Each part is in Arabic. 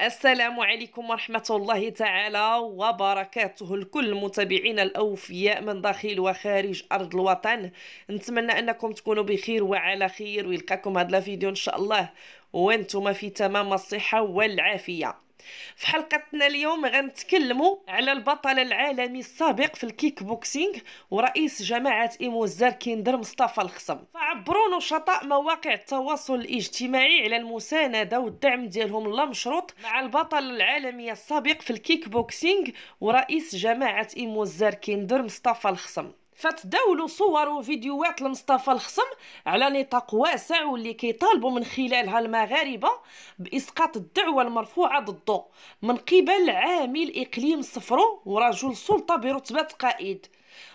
السلام عليكم ورحمة الله تعالى وبركاته. لكل المتابعين الأوفياء من داخل وخارج أرض الوطن. نتمنى أنكم تكونوا بخير وعلى خير. ويلقاكم هذا الفيديو إن شاء الله. وأنتم في تمام الصحة والعافية. في حلقتنا اليوم غنتكلموا على البطل العالمي السابق في الكيك بوكسينغ ورئيس جماعة إيموزار كيندر مصطفى الخصم. فعبروا نشطاء مواقع التواصل الاجتماعي على المساندة والدعم ديالهم اللا مشروط مع البطل العالمي السابق في الكيك بوكسينغ ورئيس جماعة إيموزار كيندر مصطفى الخصم. فتداولوا صور وفيديوهات لمصطفى الخصم على نطاق واسع واللي كيطالبوا من خلالها المغاربة بإسقاط الدعوة المرفوعة ضده. من قبل عامل اقليم صفرو ورجل سلطة برتبة قائد.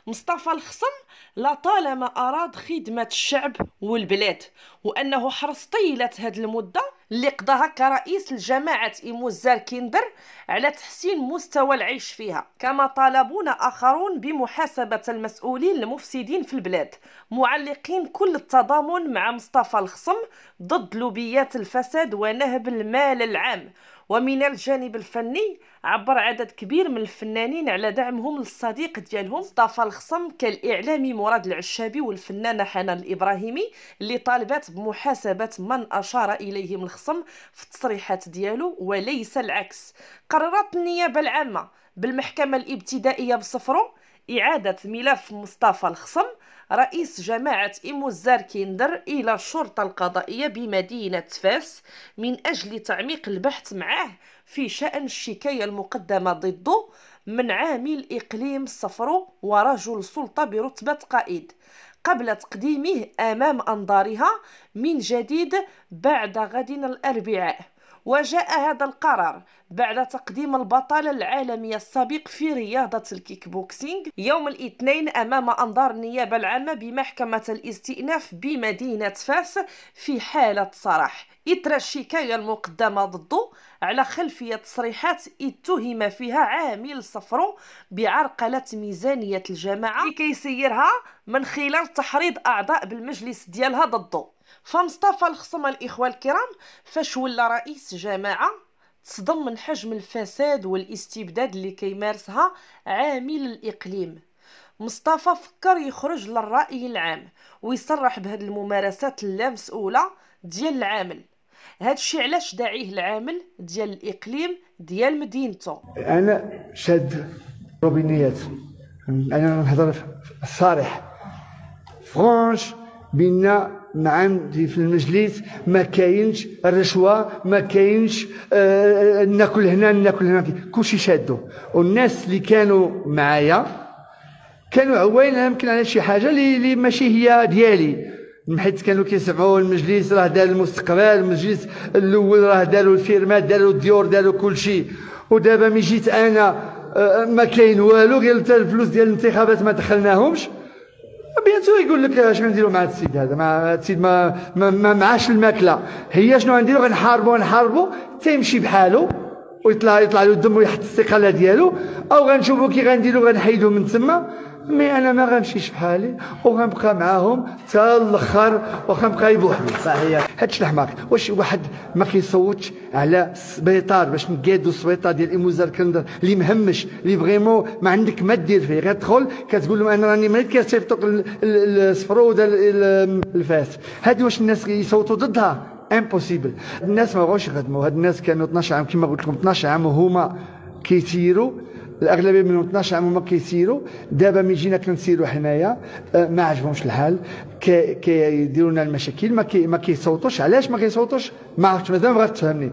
مصطفى الخصم لطالما أراد خدمة الشعب والبلاد وأنه حرص طيلة هذه المدة اللي قضاها كرئيس لجماعة إيموزار كيندر على تحسين مستوى العيش فيها. كما طالبون آخرون بمحاسبة المسؤولين المفسدين في البلاد معلقين كل التضامن مع مصطفى الخصم ضد لوبيات الفساد ونهب المال العام. ومن الجانب الفني عبر عدد كبير من الفنانين على دعمهم للصديق ديالهم مصطفى الخصم كالإعلامي مراد العشابي والفنانه حنان الإبراهيمي اللي طالبات بمحاسبة من أشار إليهم الخصم في التصريحات ديالو وليس العكس. قررت النيابة العامة بالمحكمة الإبتدائية بصفرو إعادة ملف مصطفى الخصم رئيس جماعة إيموزار كيندر إلى الشرطة القضائية بمدينة فاس من أجل تعميق البحث معه في شأن الشكاية المقدمة ضده من عامل إقليم صفرو ورجل سلطة برتبة قائد. قبل تقديمه أمام أنظارها من جديد بعد غد الأربعاء. وجاء هذا القرار بعد تقديم البطل العالمي السابق في رياضة الكيك بوكسينغ يوم الاثنين أمام أنظار النيابة العامة بمحكمة الاستئناف بمدينة فاس في حالة سراح. إثر الشكاية المقدمة ضده على خلفية تصريحات اتهم فيها عامل صفرو بعرقلة ميزانية الجماعة لكي يسيرها من خلال تحريض أعضاء بالمجلس ديالها ضده. فمصطفى الخصم الإخوة الكرام فاش ولا رئيس جماعة تصدم من حجم الفساد والاستبداد اللي كيمارسها عامل الإقليم. مصطفى فكر يخرج للرأي العام ويصرح بهذه الممارسات اللامسؤولة ديال العامل. هذا الشيء علاش داعيه العامل ديال الإقليم ديال مدينته؟ أنا شاد روبينيات. أنا نهضر صارح franchement بيناتنا في المجلس. ما كاينش الرشوة ما كاينش آه ناكل هنا ناكل هنا. كلشي شادو. والناس اللي كانوا معايا كانوا عواين يمكن على شي حاجة اللي ماشي هي ديالي. حيت كانوا كيسمعوا المجلس راه دار المستقبل المجلس الأول راه داروا الفيرمات داروا الديور داروا كل شيء ودابا ملي جيت أنا آه، ما كاين والو غير الفلوس ديال الانتخابات ما دخلناهمش. bientôt يقول لك اش غنديروا مع هذا السيد هذا؟ مع هذا السيد ما ما, ما معاش الماكلة. هي شنو غنديروا غنحاربوا غنحاربوا تيمشي بحاله ويطلع يطلع له الدم ويحط الاستقاله ديالو. أو غنشوفوا كي غنديروا غنحيدوا من تما. mais أنا ما غنمشيش بحالي وغنبقى معاهم حتى الأخر. وغنبقى يبوحني صحيح. هادشي الحماق واش واحد ما كيصوتش على السبيطار باش نقادو السبيطار ديال ايموزار كندر. اللي مهمش. اللي vraiment ما عندك ما دير فيه. غتدخل كتقول لهم أنا راني مريض كيصيفطوك الصفرو ولا الفاس. هادي واش الناس يصوتوا ضدها؟ impossible الناس ما بغاوش يخدموا هاد الناس كانوا 12 عام كما قلت لكم 12 عام وهما كيسيروا الاغلبيه منهم 12 عام هما كيسيروا دابا ملي جينا كنسيروا حنايا ما عجبهمش الحال كيديروا لنا المشاكل ما كي ما كيصوتوش علاش ما كيصوتوش ما عرفتش مازال بغات تفهمني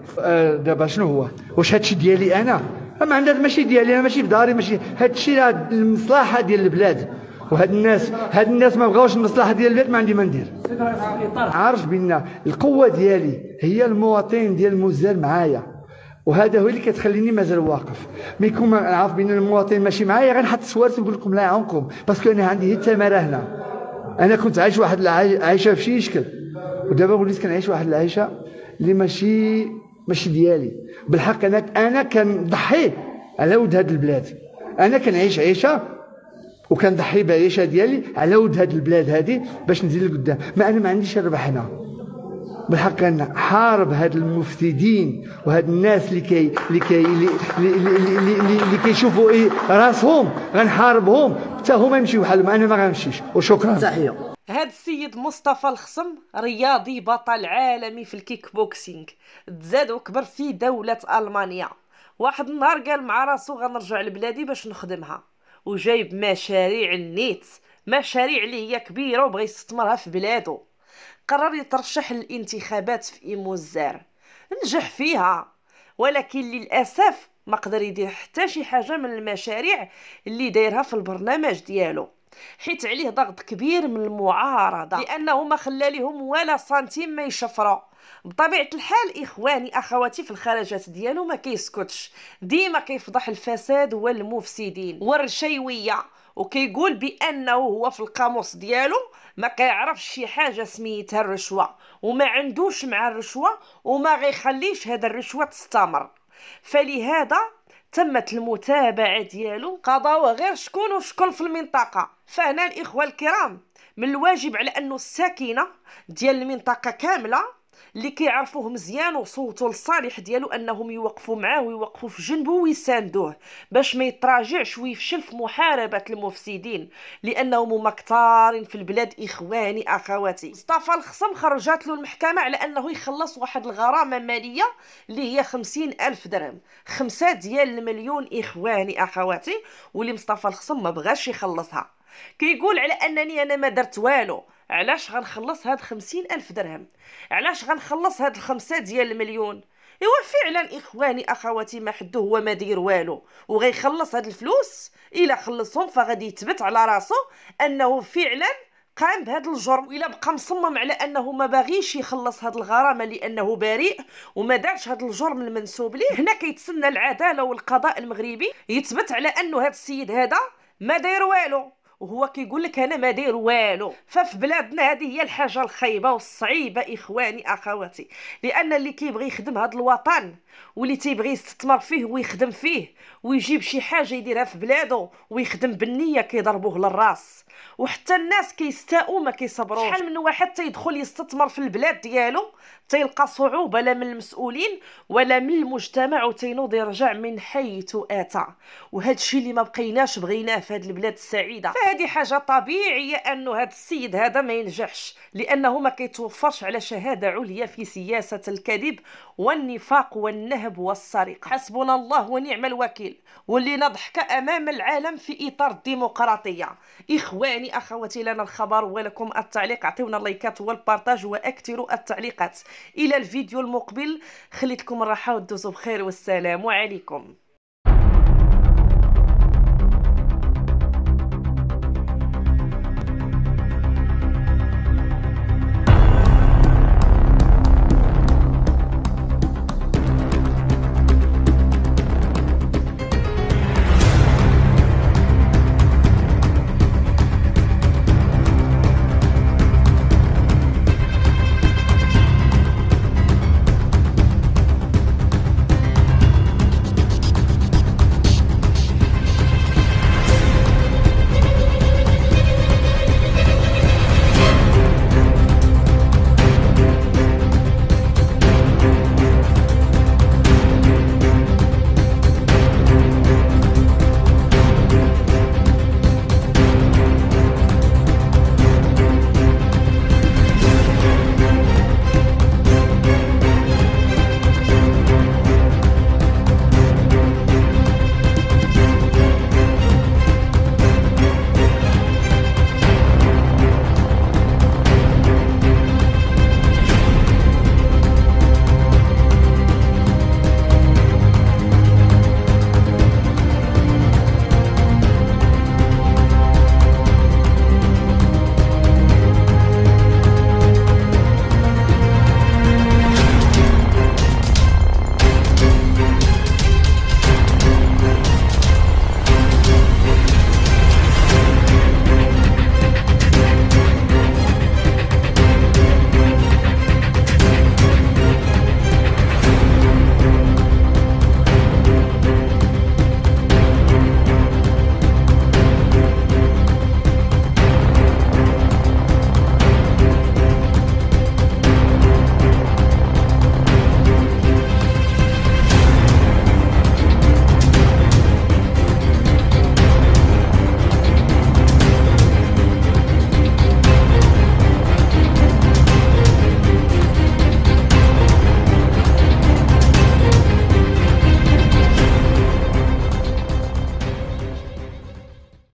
دابا شنو هو واش هادشي ديالي أنا ما عندها ماشي ديالي أنا ماشي في داري ماشي هادشي المصلحه ديال البلاد وهاد الناس هاد الناس ما بغاوش المصلحة ديال البلاد ما عندي ما ندير. عارف بان القوة ديالي هي المواطن ديال المزال معايا. وهذا هو اللي كتخليني مازال واقف. mais يكون نعرف بان المواطن ماشي معايا غنحط سوارت ونقول لكم لا يعونكم parce que أنا عندي الثمرة هنا. أنا كنت عايش واحد العيشه في شي شكل ودابا وليت كنعيش واحد العيشه اللي ماشي ماشي ديالي. بالحق أنا أنا كنضحي على ود هاد البلاد. أنا كنعيش عيشة وكنضحي بعيشه ديالي على ود هاد البلاد هادي باش نزيد لقدام. ما أنا ما عنديش الربح هنا. بالحق حارب هاد المفسدين وهاد الناس اللي كي اللي كي اللي, اللي, اللي, اللي كيشوفوا إيه راسهم غنحاربهم. حتى هما يمشيو بحالهم أنا ما غنمشيش. وشكرا. تحيه هاد السيد مصطفى الخصم رياضي بطل عالمي في الكيك بوكسينغ. تزاد وكبر في دولة ألمانيا. واحد النهار قال مع راسو غنرجع لبلادي باش نخدمها. وجايب مشاريع النيت مشاريع اللي هي كبيرة وبغى يستثمرها في بلادو. قرر يترشح للانتخابات في ايموزار نجح فيها ولكن للأسف ما قدر يدير حتى شي حاجة من المشاريع اللي دايرها في البرنامج ديالو. حيت عليه ضغط كبير من المعارضة. لأنه ما خلى لهم ولا سنتيم ما يشفروا بطبيعة الحال إخواني أخواتي في الخرجات ديالو ما كيسكتش. ديما كيفضح الفساد والمفسدين. والرشيويه وكيقول بأنه هو في القاموس ديالو ما كيعرفش شي حاجة سميتها الرشوة. وما عندوش مع الرشوة وما غيخليش هذا الرشوة تستمر. فلهذا تمت المتابعة ديالو قضاوه غير شكون وشكون في المنطقة. فهنا الإخوة الكرام من الواجب على انه الساكنة ديال المنطقة كاملة اللي كيعرفوه مزيان وصوتوا للصالح ديالو انهم يوقفوا معاه ويوقفوا في جنبه ويساندوه باش ما يتراجعش ويفشل في محاربة المفسدين لأنهم هما كثارين في البلاد إخواني أخواتي. مصطفى الخصم خرجت له المحكمة على أنه يخلص واحد الغرامة مالية اللي هي خمسين ألف درهم خمسة ديال المليون إخواني أخواتي واللي مصطفى الخصم ما بغاش يخلصها. كيقول على أنني أنا ما درت والو علاش غنخلص هاد خمسين ألف درهم؟ علاش غنخلص هاد الخمسة ديال المليون؟ إيوا فعلا إخواني أخواتي ما حدو هو ما دير والو. وغيخلص هاد الفلوس إلا خلصهم فغادي يثبت على راسو أنه فعلا قام بهذا الجرم. إلا بقى مصمم على أنه ما باغيش يخلص هاد الغرامة لأنه بريء وما دارش هاد الجرم المنسوب ليه. هنا كيتسنى العدالة والقضاء المغربي يثبت على أنه هاد السيد هذا ما داير والو. وهو كيقول لك أنا ما داير والو. ففي بلادنا هذه هي الحاجة الخايبة والصعيبة إخواني أخواتي. لأن اللي كيبغي يخدم هذا الوطن واللي تيبغي يستثمر فيه ويخدم فيه ويجيب شي حاجة يديرها في بلادو ويخدم بالنية كيضربوه للراس. وحتى الناس كيستاءوا ما كيصبروش. شحال من واحد تيدخل يستثمر في البلاد ديالو؟ تيلقى صعوبة لا من المسؤولين ولا من المجتمع وتينوض يرجع من حيث أتى. وهذا الشيء اللي ما بقيناش بغيناه في هذه البلاد السعيدة. فهذه حاجة طبيعية انه هذا السيد هذا ما ينجحش لأنه ما كيتوفرش على شهادة عليا في سياسة الكذب والنفاق والنهب والسرقة. حسبنا الله ونعم الوكيل. واللي نضحك أمام العالم في إطار الديمقراطية. إخواني أخواتي لنا الخبر ولكم التعليق. أعطيونا اللايكات وال partage وأكثروا التعليقات. إلى الفيديو المقبل خليتكم الراحة ودوزوا بخير والسلام عليكم.